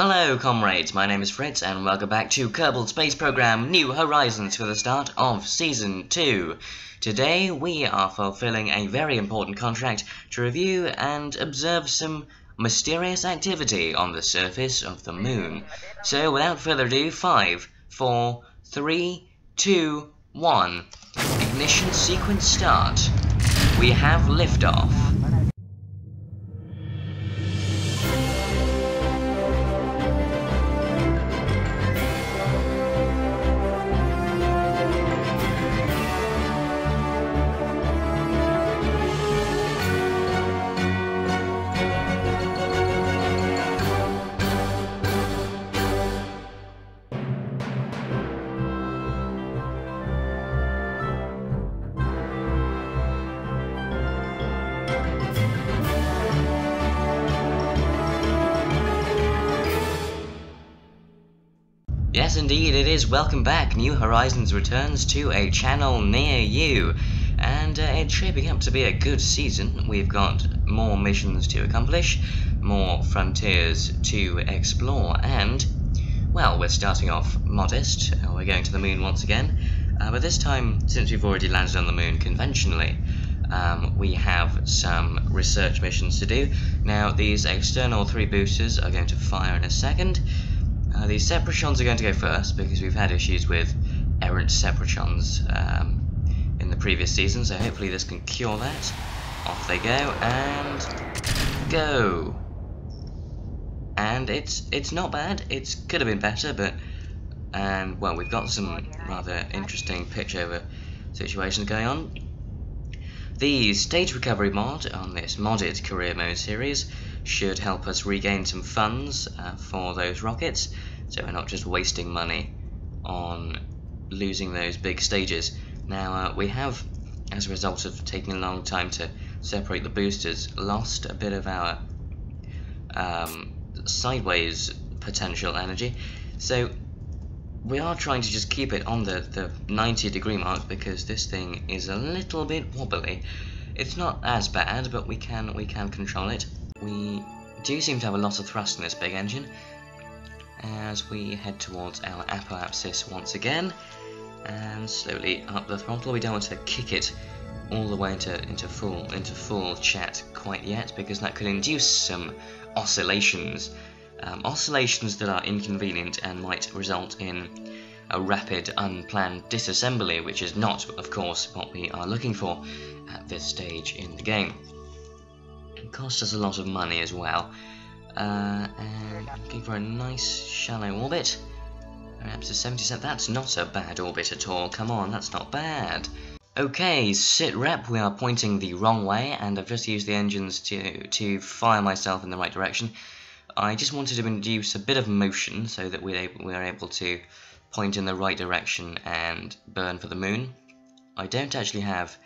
Hello comrades, my name is Fritz and welcome back to Kerbal Space Program New Horizons for the start of Season 2. Today we are fulfilling a very important contract to review and observe some mysterious activity on the surface of the moon. So without further ado, 5, 4, 3, 2, 1. Ignition sequence start. We have liftoff. Indeed, it is. Welcome back. New Horizons returns to a channel near you. And uh, it's shaping up to be a good season. We've got more missions to accomplish, more frontiers to explore, and, well, we're starting off modest. Uh, we're going to the moon once again. Uh, but this time, since we've already landed on the moon conventionally, um, we have some research missions to do. Now, these external three boosters are going to fire in a second. Uh, the Sepratrons are going to go first because we've had issues with errant Sepratrons um, in the previous season, so hopefully this can cure that. Off they go, and go! And it's it's not bad, it could have been better, but and well, we've got some rather interesting pitch over situations going on. The stage recovery mod on this modded career mode series should help us regain some funds uh, for those rockets, so we're not just wasting money on losing those big stages. Now, uh, we have, as a result of taking a long time to separate the boosters, lost a bit of our um, sideways potential energy, so we are trying to just keep it on the, the 90 degree mark because this thing is a little bit wobbly. It's not as bad, but we can we can control it. We do seem to have a lot of thrust in this big engine as we head towards our apoapsis once again and slowly up the throttle. We don't want to kick it all the way into, into full into full chat quite yet because that could induce some oscillations. Um, oscillations that are inconvenient and might result in a rapid unplanned disassembly which is not of course what we are looking for at this stage in the game cost us a lot of money as well. Uh, and looking for a nice shallow orbit. Perhaps a 70 cent. That's not a bad orbit at all. Come on, that's not bad. Okay, sit rep, we are pointing the wrong way, and I've just used the engines to, to fire myself in the right direction. I just wanted to induce a bit of motion so that we're able, we're able to point in the right direction and burn for the moon. I don't actually have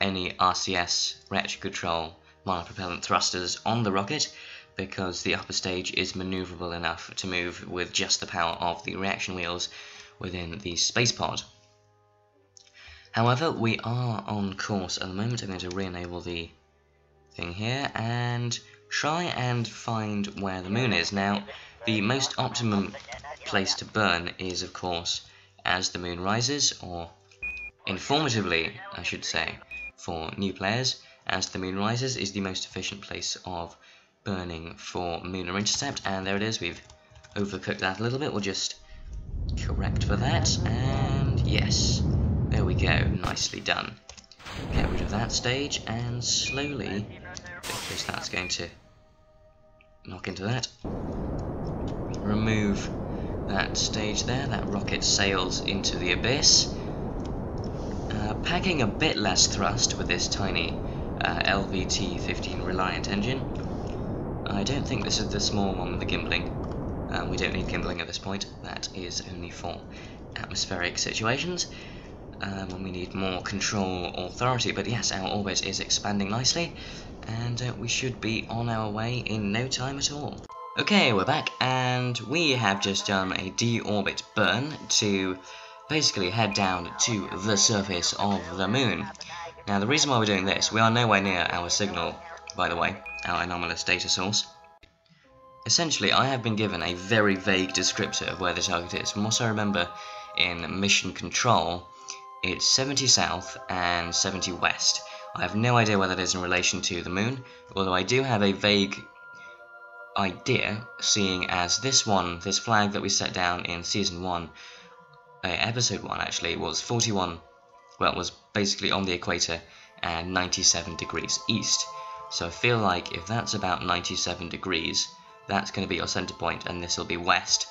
any RCS reaction control monopropellant thrusters on the rocket because the upper stage is maneuverable enough to move with just the power of the reaction wheels within the space pod. However, we are on course at the moment. I'm going to re-enable the thing here and try and find where the moon is. Now, the most optimum place to burn is, of course, as the moon rises, or informatively, I should say, for new players, as the moon rises is the most efficient place of burning for lunar intercept. And there it is. We've overcooked that a little bit. We'll just correct for that. And yes there we go. Nicely done. Get rid of that stage and slowly because that's going to knock into that. Remove that stage there. That rocket sails into the abyss. Uh, packing a bit less thrust with this tiny uh, LVT-15 Reliant engine. I don't think this is the small one with the gimbling. Um, we don't need gimbling at this point. That is only for atmospheric situations. Um, when we need more control authority. But yes, our orbit is expanding nicely, and uh, we should be on our way in no time at all. Okay, we're back, and we have just done a deorbit burn to basically head down to the surface of the moon. Now the reason why we're doing this, we are nowhere near our signal, by the way, our anomalous data source. Essentially, I have been given a very vague descriptor of where the target is. From what I remember in Mission Control, it's 70 south and 70 west. I have no idea where that is in relation to the moon, although I do have a vague idea, seeing as this one, this flag that we set down in Season 1, uh, Episode 1 actually, was 41, well, was basically on the equator and 97 degrees east. So I feel like if that's about 97 degrees, that's going to be your center point, and this will be west.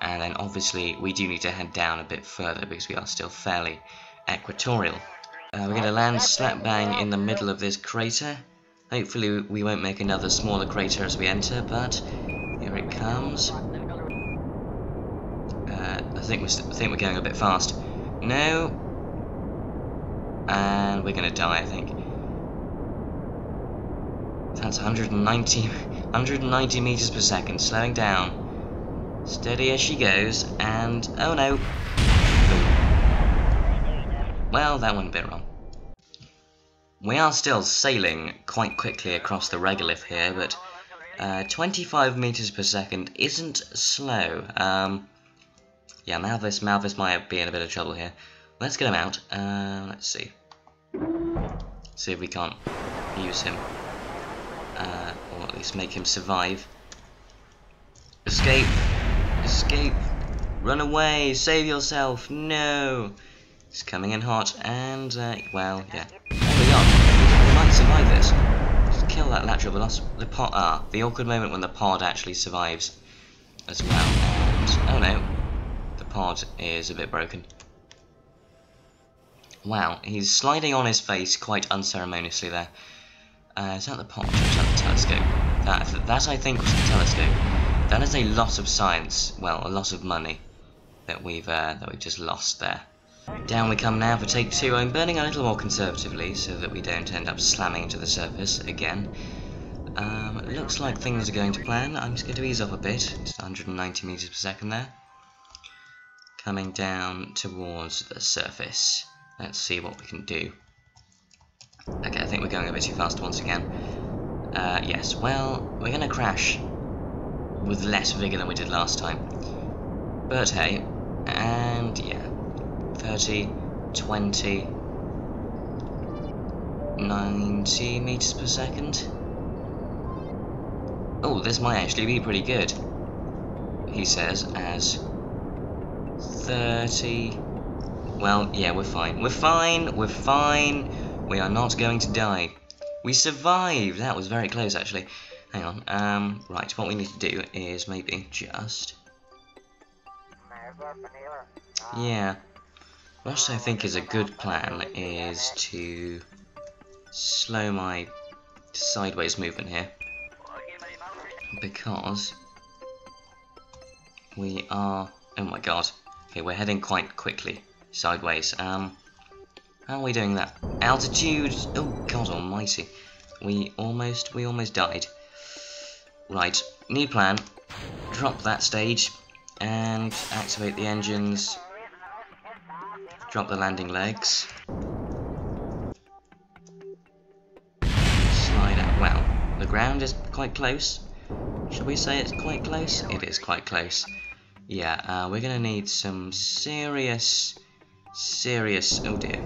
And then obviously we do need to head down a bit further because we are still fairly equatorial. Uh, we're going to land slap bang in the middle of this crater. Hopefully we won't make another smaller crater as we enter, but here it comes. Uh, I think we're I think we're going a bit fast. No, and we're to die. I think. That's 190, 190 meters per second, slowing down. Steady as she goes, and oh no. Well, that went a bit wrong. We are still sailing quite quickly across the regolith here, but uh, 25 meters per second isn't slow. Um, yeah, Malvis, Malvis might be in a bit of trouble here. Let's get him out. Uh, let's see. See if we can't use him. Uh, or at least make him survive. Escape! Escape! Run away! Save yourself! No! It's coming in hot, and, uh, well, yeah. There we go. We might survive this. Just kill that lateral velocity. The pod, ah, the awkward moment when the pod actually survives as well. And, oh no, the pod is a bit broken. Wow, he's sliding on his face quite unceremoniously there. Uh, is that the pod? Is that the telescope? That, that I think was the telescope. That is a lot of science, well, a lot of money that we've uh, that we've just lost there. Down we come now for take two. I'm burning a little more conservatively so that we don't end up slamming into the surface again. Um, looks like things are going to plan. I'm just going to ease off a bit. It's 190 meters per second there. Coming down towards the surface. Let's see what we can do. Okay, I think we're going a bit too fast once again. Uh, yes, well, we're going to crash with less vigour than we did last time. But hey, and yeah, 30, 20, 90 meters per second. Oh, this might actually be pretty good, he says, as 30... Well, yeah, we're fine. We're fine, we're fine, we are not going to die. We survived! That was very close, actually. Hang on, um, right, what we need to do is maybe just... Yeah, what I think is a good plan is to slow my sideways movement here because we are oh my god okay we're heading quite quickly sideways um how are we doing that altitude oh god almighty we almost we almost died right new plan drop that stage and activate the engines Drop the landing legs. Slide out. Well, the ground is quite close. Shall we say it's quite close? It is quite close. Yeah, uh, we're going to need some serious, serious... Oh dear.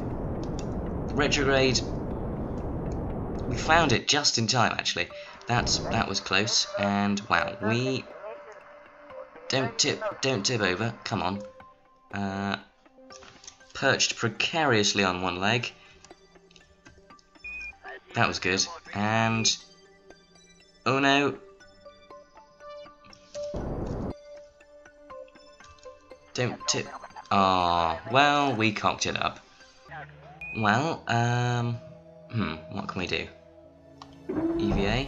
Retrograde. We found it just in time, actually. That's That was close. And, wow, we... Don't tip, don't tip over. Come on. Uh, perched precariously on one leg. That was good. And... Oh no! Don't tip... Ah, oh, well, we cocked it up. Well, um... Hmm, what can we do? EVA?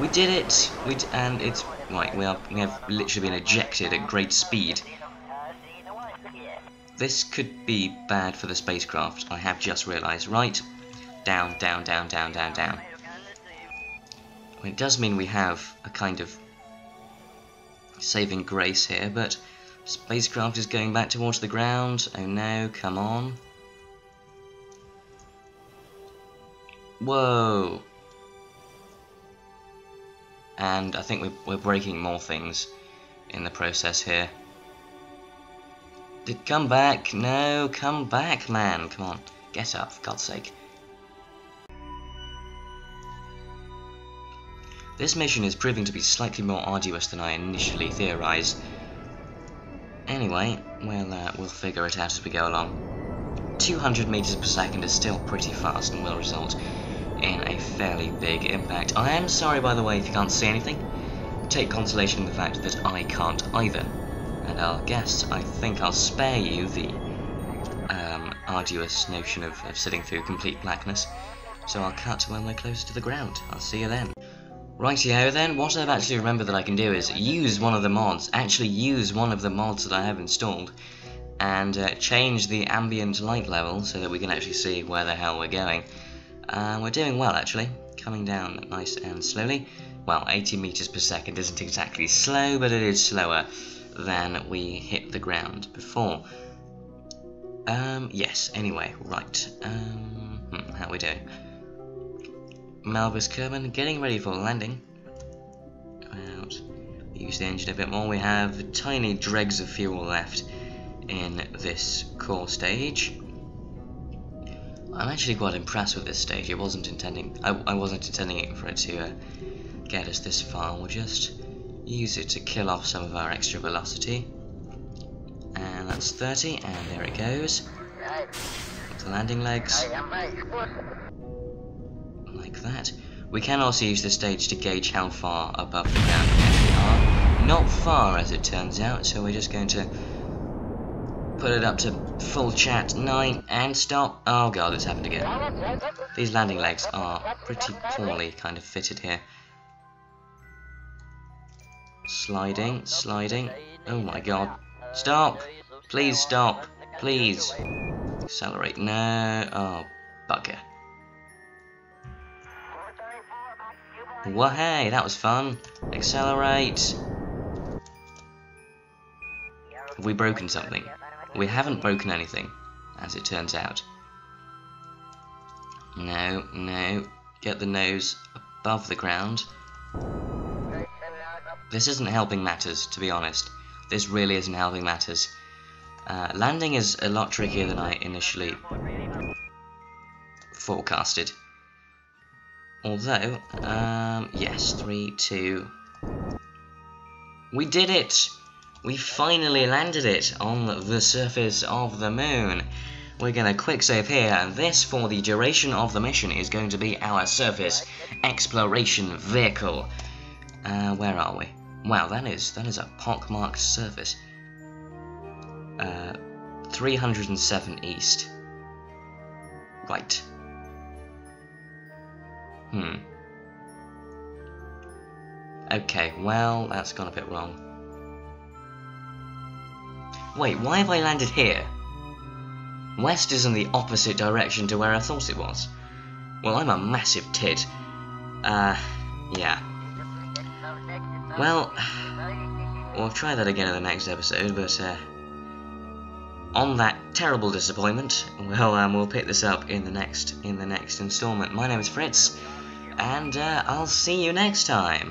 We did it! We and it's... Right, we, are, we have literally been ejected at great speed. This could be bad for the spacecraft, I have just realised. Right, down, down, down, down, down, down. it does mean we have a kind of saving grace here, but spacecraft is going back towards the ground. Oh no, come on. Whoa. and I think we're, we're breaking more things in the process here. Did come back? No, come back, man. Come on, get up, for God's sake. This mission is proving to be slightly more arduous than I initially theorized. Anyway, we'll, uh, we'll figure it out as we go along. 200 meters per second is still pretty fast and will result in a fairly big impact. I am sorry, by the way, if you can't see anything. Take consolation in the fact that I can't either. And I'll guess, I think I'll spare you the um, arduous notion of, of sitting through complete blackness. So I'll cut when we're closer to the ground. I'll see you then. Rightio then, what I've actually remembered that I can do is use one of the mods, actually use one of the mods that I have installed, and uh, change the ambient light level so that we can actually see where the hell we're going. Uh, we're doing well actually, coming down nice and slowly. Well, 80 meters per second isn't exactly slow, but it is slower than we hit the ground before. Um, yes, anyway, right. Um, hmm, how are we doing? Malvis Kerman getting ready for landing. Out. Use the engine a bit more. We have tiny dregs of fuel left in this core stage. I'm actually quite impressed with this stage. It wasn't intending. I, I wasn't intending it for it to uh, get us this far. We'll just use it to kill off some of our extra velocity. And that's 30, and there it goes. The landing legs like that. We can also use the stage to gauge how far above the ground we actually are. Not far, as it turns out, so we're just going to put it up to full chat 9 and stop. Oh god, it's happened again. These landing legs are pretty poorly kind of fitted here. Sliding, sliding. Oh my god. Stop! Please stop. Please. Accelerate. No. Oh, bugger. Well, hey, that was fun. Accelerate. Have we broken something? We haven't broken anything, as it turns out. No, no. Get the nose above the ground. This isn't helping matters, to be honest. This really isn't helping matters. Uh, landing is a lot trickier than I initially forecasted. Although, um, yes, three, two. We did it! We finally landed it on the surface of the moon. We're going to quick save here, and this, for the duration of the mission, is going to be our surface exploration vehicle. Uh, where are we? Wow, that is that is a pockmarked surface. Uh, 307 east. Right. Hmm. Okay, well, that's gone a bit wrong. Wait, why have I landed here? West is in the opposite direction to where I thought it was. Well, I'm a massive tit. Uh, yeah. Well, we'll try that again in the next episode, but, uh, on that terrible disappointment, well, um, we'll pick this up in the next in the next instalment. My name is Fritz, and uh, I'll see you next time.